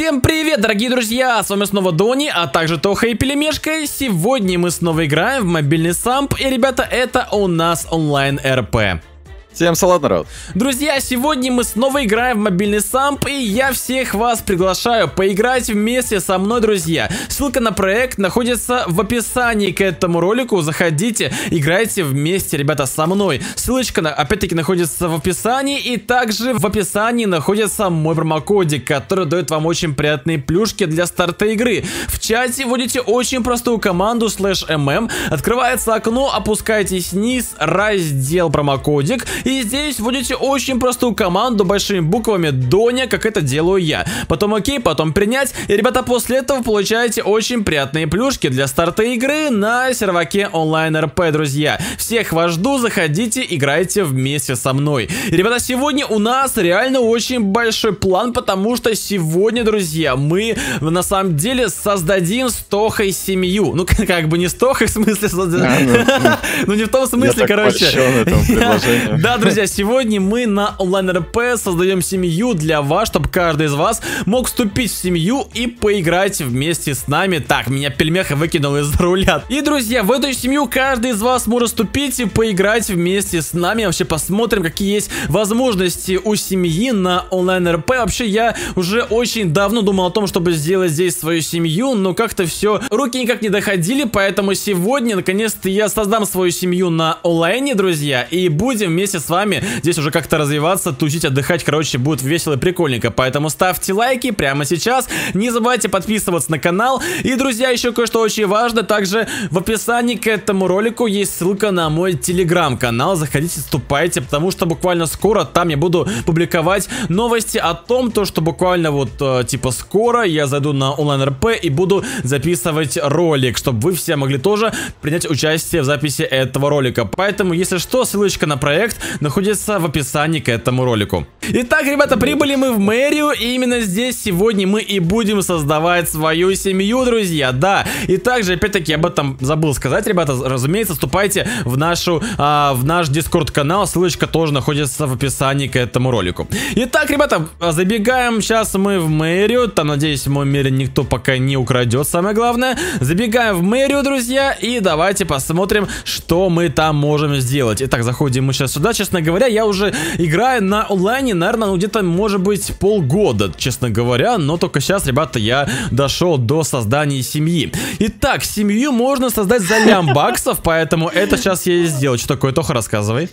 Всем привет, дорогие друзья! С вами снова Дони, а также Тоха и Пелемешка. Сегодня мы снова играем в мобильный самп. И, ребята, это у нас онлайн РП. Всем салат, народ! Друзья, сегодня мы снова играем в мобильный самп, и я всех вас приглашаю поиграть вместе со мной, друзья. Ссылка на проект находится в описании к этому ролику, заходите, играйте вместе, ребята, со мной. Ссылочка, опять-таки, находится в описании, и также в описании находится мой промокодик, который дает вам очень приятные плюшки для старта игры. В чате вводите очень простую команду slash mm, открывается окно, опускаетесь вниз, раздел промокодик, и здесь вводите очень простую команду большими буквами Доня, как это делаю я. Потом окей, потом принять. И, ребята, после этого получаете очень приятные плюшки для старта игры на серваке онлайн РП, друзья. Всех вас жду, заходите, играйте вместе со мной. И, ребята, сегодня у нас реально очень большой план, потому что сегодня, друзья, мы на самом деле создадим с Тохой семью. Ну, как бы не с Тохой, в смысле создадим. Ну, не в том смысле, короче. Да, Да, друзья, сегодня мы на онлайн-РП создаем семью для вас, чтобы каждый из вас мог вступить в семью и поиграть вместе с нами. Так, меня пельмеха выкинул из руля. И, друзья, в эту семью каждый из вас может вступить и поиграть вместе с нами. Вообще посмотрим, какие есть возможности у семьи на онлайн-РП. Вообще, я уже очень давно думал о том, чтобы сделать здесь свою семью, но как-то все, руки никак не доходили, поэтому сегодня, наконец-то, я создам свою семью на онлайне, друзья, и будем вместе с вами здесь уже как-то развиваться, тусить, отдыхать, короче, будет весело и прикольненько. Поэтому ставьте лайки прямо сейчас, не забывайте подписываться на канал. И, друзья, еще кое-что очень важно, также в описании к этому ролику есть ссылка на мой телеграм-канал, заходите, вступайте, потому что буквально скоро там я буду публиковать новости о том, то, что буквально вот, э, типа, скоро я зайду на онлайн-РП и буду записывать ролик, чтобы вы все могли тоже принять участие в записи этого ролика. Поэтому, если что, ссылочка на проект находится в описании к этому ролику. Итак, ребята, прибыли мы в мэрию, и именно здесь сегодня мы и будем создавать свою семью, друзья, да. И также, опять-таки, об этом забыл сказать, ребята, разумеется, вступайте в нашу, а, в наш дискорд-канал, ссылочка тоже находится в описании к этому ролику. Итак, ребята, забегаем сейчас мы в мэрию, там, надеюсь, в моем мире никто пока не украдет, самое главное. Забегаем в мэрию, друзья, и давайте посмотрим, что мы там можем сделать. Итак, заходим мы сейчас сюда, честно говоря, я уже играю на онлайне, наверное, ну где-то, может быть, полгода, честно говоря, но только сейчас, ребята, я дошел до создания семьи. Итак, семью можно создать за лям баксов, поэтому это сейчас я и сделал. Что такое, Тоха, рассказывай.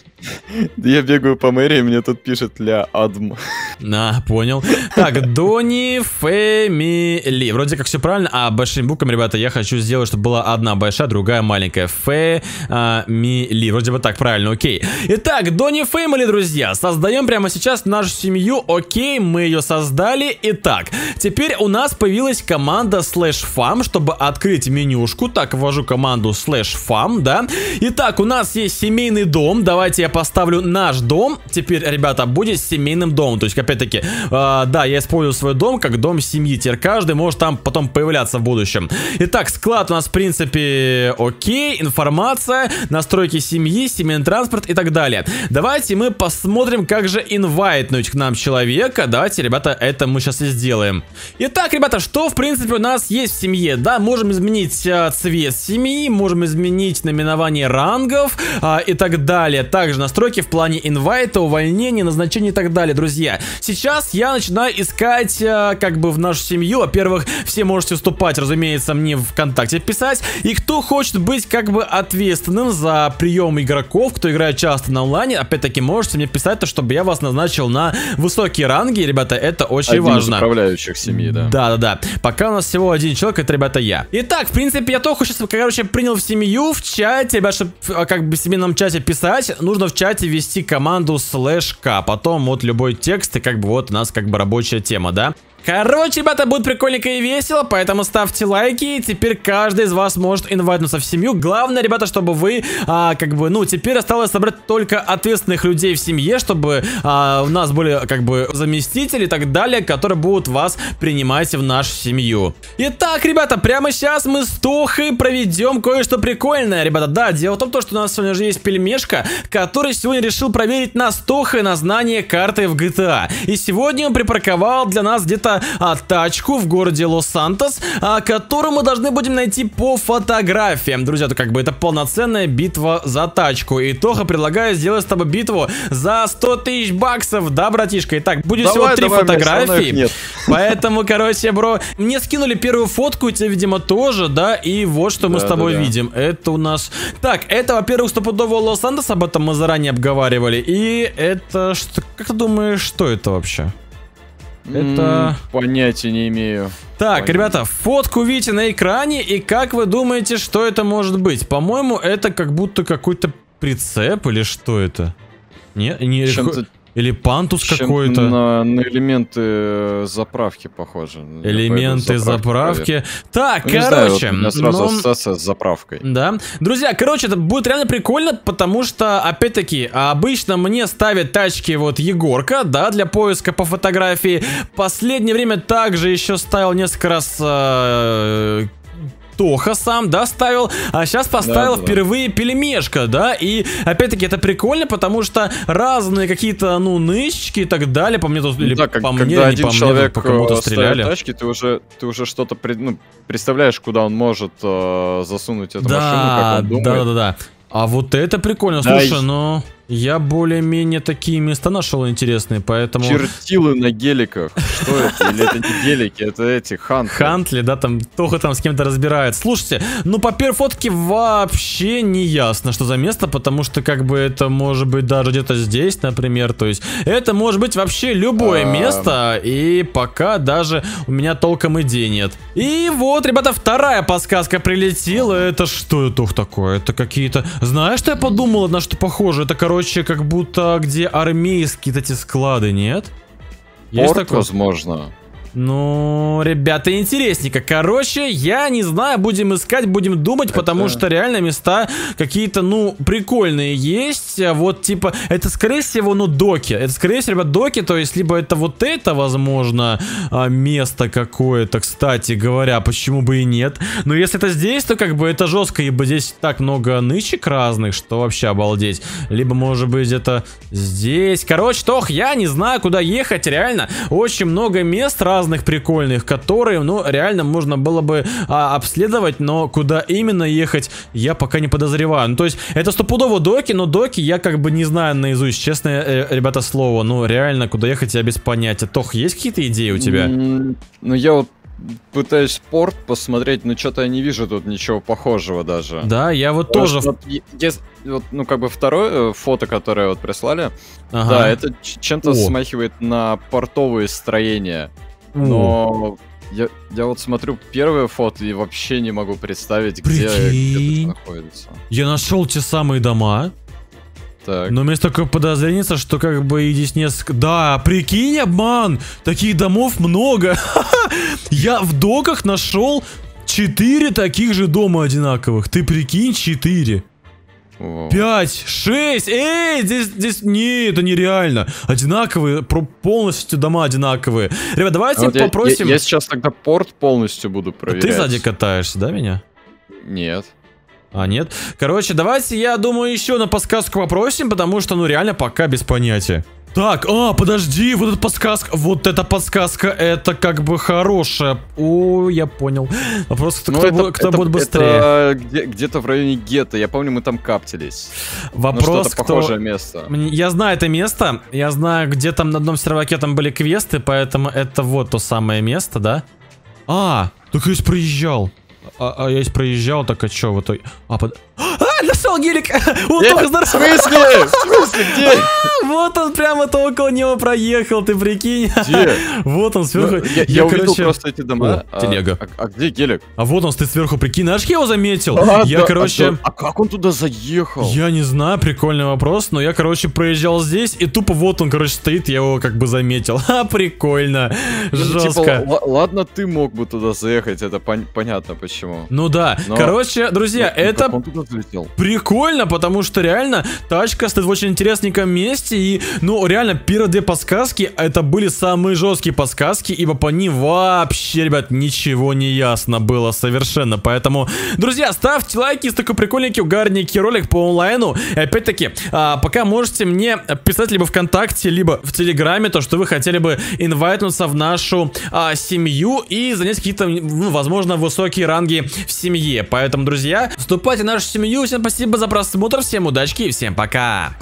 Я бегаю по мэрии, мне тут пишет ля адм. На, понял. Так, Дони Фэмили. Вроде как все правильно, а большими буквами, ребята, я хочу сделать, чтобы была одна большая, другая маленькая. Фэмили. Вроде бы так, правильно, окей. Итак, Дони Family, друзья, создаем прямо сейчас нашу семью, окей, мы ее создали. Итак, теперь у нас появилась команда slash fam, чтобы открыть менюшку. Так, ввожу команду slash fam, да. Итак, у нас есть семейный дом, давайте я поставлю наш дом. Теперь, ребята, будет семейным домом, то есть, опять-таки, э, да, я использую свой дом как дом семьи. Теперь каждый может там потом появляться в будущем. Итак, склад у нас, в принципе, окей, информация, настройки семьи, семейный транспорт и так далее. Давайте мы посмотрим, как же инвайтнуть к нам человека. Давайте, ребята, это мы сейчас и сделаем. Итак, ребята, что, в принципе, у нас есть в семье? Да, можем изменить э, цвет семьи, можем изменить наименование рангов э, и так далее. Также настройки в плане инвайта, увольнения, назначения и так далее, друзья. Сейчас я начинаю искать, э, как бы, в нашу семью. Во-первых, все можете вступать, разумеется, мне в ВКонтакте писать. И кто хочет быть, как бы, ответственным за прием игроков, кто играет часто на онлайне, опять-таки, можете мне писать, то, чтобы я вас назначил на высокие ранги, ребята, это очень Один важно. из управляющих семьи, да. Да-да-да. Пока у нас всего один человек, это, ребята, я. Итак, в принципе, я только сейчас, короче, принял в семью, в чате, ребят, чтобы, а, как бы, в семейном чате писать, нужно в чате ввести команду slash k, потом вот любой текст, и как бы вот у нас как бы рабочая тема, да? Короче, ребята, будет прикольненько и весело, поэтому ставьте лайки, и теперь каждый из вас может инвайтнуться в семью. Главное, ребята, чтобы вы, а, как бы, ну, теперь осталось собрать только ответственных людей в семье, чтобы а, у нас были, как бы, заместители и так далее, которые будут вас принимать в нашу семью. Итак, ребята, прямо сейчас мы с Тохой проведем кое-что прикольное, ребята. Да, дело в том, что у нас сегодня же есть пельмешка, который сегодня решил проверить нас Тохой на знание карты в GTA. И сегодня он припарковал для нас где-то за а, тачку в городе Лос-Сантос, а, которую мы должны будем найти по фотографиям. Друзья, то как бы это полноценная битва за тачку. И Тоха предлагает сделать с тобой битву за 100 тысяч баксов, да, братишка? Итак, будет Давай, всего три фотографии. Поэтому, короче, бро, мне скинули первую фотку, тебе, видимо, тоже, да, и вот что мы с Да, тобой да, да. видим. Это у нас... Так, это, во-первых, стопудово Лос-Антос, об этом мы заранее обговаривали, и это... Что... Как ты думаешь, что это вообще? Это- Понятия не имею. Так, Понятно. ребята, фотку видите на экране, и как вы думаете, что это может быть? По-моему, это как будто какой-то прицеп, или что это? Не, не, Чем-то- или пантус какой-то. На, на элементы э, заправки похоже. Элементы заправки заправки. Так, Ну, не знаю, вот короче, сразу ну, ассоциация с заправкой. Да. Друзья, короче, это будет реально прикольно, потому что, опять-таки, обычно мне ставят тачки вот Егорка, да, для поиска по фотографии. Последнее время также еще ставил несколько раз э, Тоха сам, да, ставил, а сейчас поставил Да-да-да. впервые пельмешка, да, и опять-таки это прикольно, потому что разные какие-то, ну, нычки и так далее, по мне тут, или Ну да, как- по мне, или не один по мне, человек по кому-то э, стреляли. тачки, ты уже, ты уже что-то пред- ну, представляешь, куда он может э, засунуть эту машину, Да, как он думает. да, да, да. А вот это прикольно. Да, Слушай, и- ну я более-менее такие места нашел интересные, поэтому Чертилы на геликах. Что это? Или это не гелики, это эти ханты. Хантли, да, там Тоха там с кем-то разбирает. Слушайте, ну по первой фотке вообще не ясно, что за место, потому что как бы это может быть даже где-то здесь, например, то есть это может быть вообще любое место, и пока даже у меня толком идей нет. И вот, ребята, вторая подсказка прилетела, это что это ух, такое? Это какие-то... Знаешь, что я подумал, на что похоже? Это, короче, как будто где армейские эти склады, нет? Есть Порт, такое? возможно. Ну, ребята, интересненько. Короче, я не знаю, будем искать, будем думать, потому Это- что реально места какие-то, ну, прикольные есть. А Вот, типа, это, скорее всего, ну, доки. Это, скорее всего, ребят, доки, то есть, либо это вот это, возможно, а, место какое-то, кстати говоря, почему бы и нет. Но если это здесь, то, как бы, это жестко, ибо здесь так много нычек разных, что вообще обалдеть. Либо, может быть, где-то здесь. Короче, тох, я не знаю, куда ехать, реально. Очень много мест разных прикольных, которые, ну, реально можно было бы а, обследовать, но куда именно ехать, я пока не подозреваю. Ну, то есть, это стопудово доки, но доки я как бы не знаю наизусть, честное, э, ребята, слово. Ну, реально, куда ехать, я без понятия. Тох, есть какие-то идеи у тебя? Ну, я вот пытаюсь порт посмотреть, но что-то я не вижу тут ничего похожего даже. Да, я вот Потому тоже... вот е- ес- вот, ну, как бы второе э, фото, которое вот прислали, Ага. да, это чем-то смахивает на портовые строения. Но я, я вот смотрю первое фото и вообще не могу представить, где, где Прикинь. это находится. Я нашел те самые дома, Так. но у меня есть такое подозрение, что как бы и здесь несколько... Да, прикинь, обман! Таких домов много! Я в доках нашел четыре таких же дома одинаковых. Ты прикинь, четыре. Пять, шесть, эй, здесь, здесь, не, это нереально. Одинаковые, про- полностью дома одинаковые. Ребят, давайте А вот я- я, попросим... я сейчас тогда порт полностью буду проверять. Ты сзади катаешься, да, меня? Нет. А, нет? Короче, давайте, я думаю, еще на подсказку попросим, потому что, ну, реально, пока без понятия. Так, а, подожди, вот эта подсказка, вот эта подсказка, это как бы хорошая. О, я понял. Вопрос, кто, Ну, кто это- бу- кто это- будет быстрее. где- где-то в районе гетто. Я помню, мы там каптились. Ну, Вопрос, что-то кто... похожее место. Я знаю это место, я знаю, где там на одном серваке там были квесты, поэтому это вот то самое место, да? А, так я здесь проезжал. А, а я здесь проезжал, так а чё в итоге? А, под... А, нашел гелик! Он Э, только В здоров- смысле? В смысле? Где? Вот он прямо то около него проехал, ты прикинь. Где? Вот он сверху. Ну, Я я увидел просто эти дома. О, телега. А а где гелик? А вот он, ты сверху, прикинь, знаешь, я его заметил? А, я, да, короче... а А как он туда заехал? Я не знаю, прикольный вопрос, но я, короче, проезжал здесь, и тупо вот он, короче, стоит, я его как бы заметил. А, прикольно. Ну, типа, Жестко. ладно, ты мог бы туда заехать, это пон- понятно почему. Ну да, Но- короче, друзья, Ну, это как он туда залетел? Прикольно, потому что реально тачка стоит в очень интересненьком месте. И, ну, реально, первые две подсказки, это были самые жесткие подсказки, ибо по ним вообще, ребят, ничего не ясно было совершенно. Поэтому, друзья, ставьте лайки, если такой прикольненький, угарненький ролик по онлайну. И опять-таки, а, пока можете мне писать либо ВКонтакте, либо в Телеграме, то, что вы хотели бы инвайтнуться в нашу а, семью и занять какие-то, ну, возможно, высокие ранги в семье. Поэтому, друзья, вступайте в нашу семью. Всем спасибо за просмотр, всем удачки и всем пока.